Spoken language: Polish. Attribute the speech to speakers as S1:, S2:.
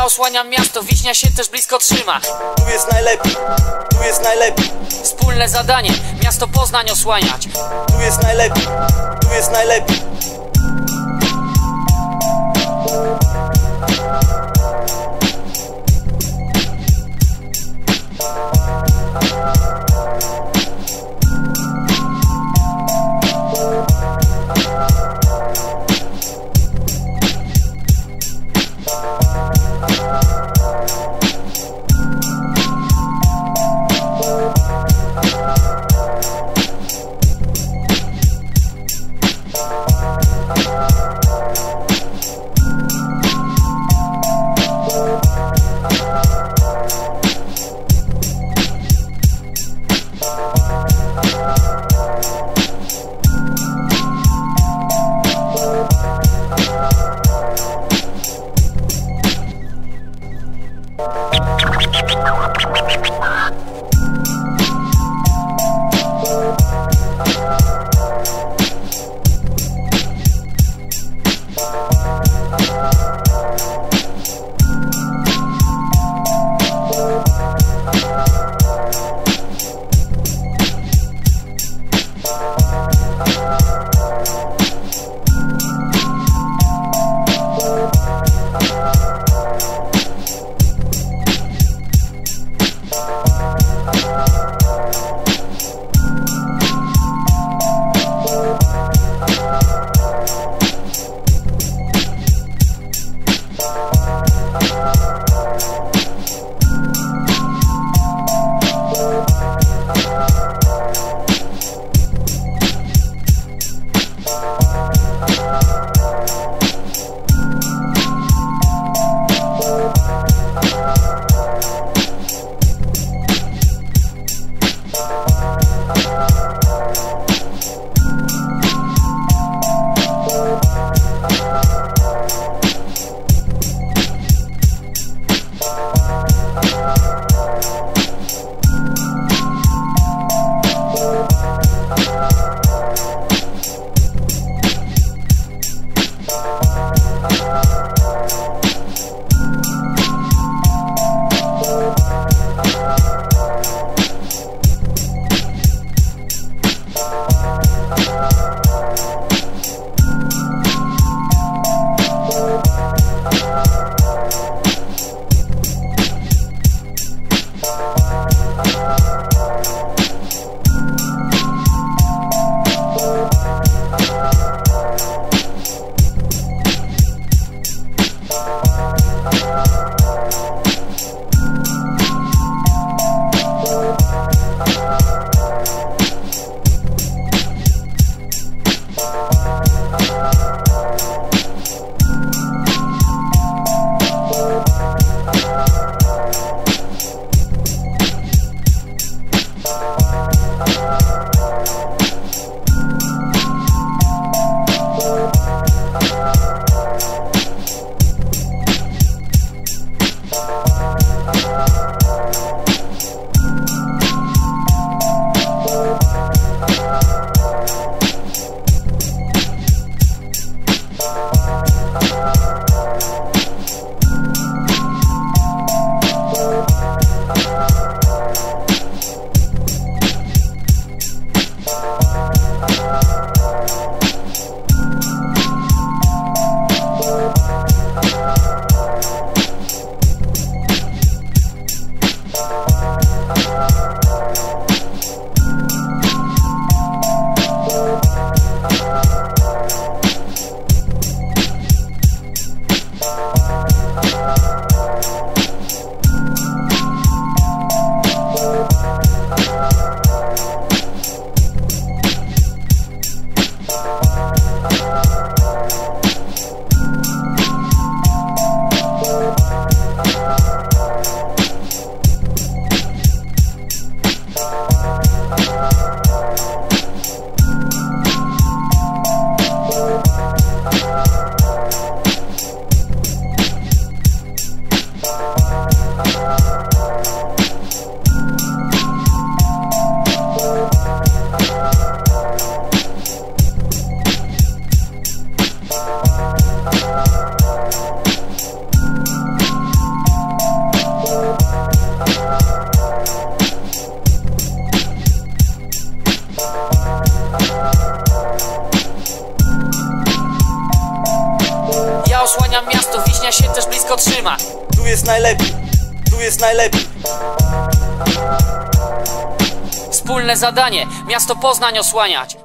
S1: Ja osłaniam miasto, Wiśnia się też blisko trzyma.
S2: Tu jest najlepiej, tu jest najlepiej,
S1: Wspólne zadanie, miasto Poznań osłaniać.
S2: Tu jest najlepiej, tu jest najlepiej.
S1: Bye. Wiśnia się też blisko trzyma.
S2: Tu jest najlepiej, tu jest najlepiej.
S1: Wspólne zadanie, miasto Poznań osłaniać